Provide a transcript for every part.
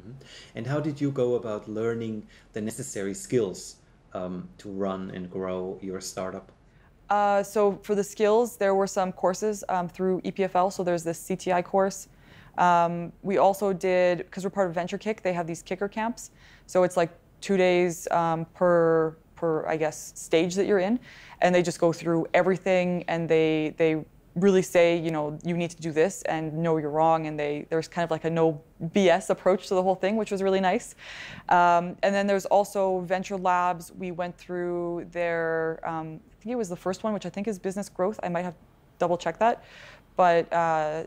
Mm-hmm. And how did you go about learning the necessary skills um, to run and grow your startup? Uh, so for the skills, there were some courses um, through EPFL. So there's this CTI course. Um, we also did because we're part of Venture Kick. They have these kicker camps. So it's like two days um, per per I guess stage that you're in, and they just go through everything and they they really say, you know, you need to do this and no, you're wrong. And they there's kind of like a no BS approach to the whole thing, which was really nice. Um, and then there's also Venture Labs. We went through their, um, I think it was the first one, which I think is business growth. I might have double checked that, but. Uh,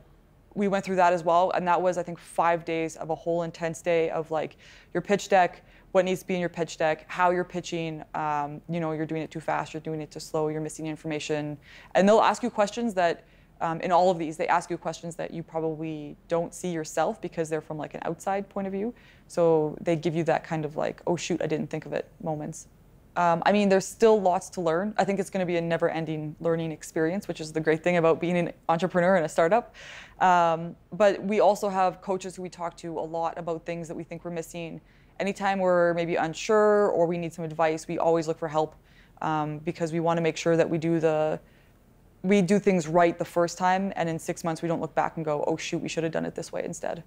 we went through that as well, and that was I think five days of a whole intense day of like your pitch deck, what needs to be in your pitch deck, how you're pitching. Um, you know, you're doing it too fast, you're doing it too slow, you're missing information, and they'll ask you questions that. Um, in all of these, they ask you questions that you probably don't see yourself because they're from like an outside point of view. So they give you that kind of like, oh shoot, I didn't think of it moments. Um, I mean, there's still lots to learn. I think it's going to be a never-ending learning experience, which is the great thing about being an entrepreneur in a startup. Um, but we also have coaches who we talk to a lot about things that we think we're missing anytime we're maybe unsure or we need some advice, we always look for help um, because we want to make sure that we do the we do things right the first time, and in six months we don't look back and go, oh shoot, we should have done it this way instead.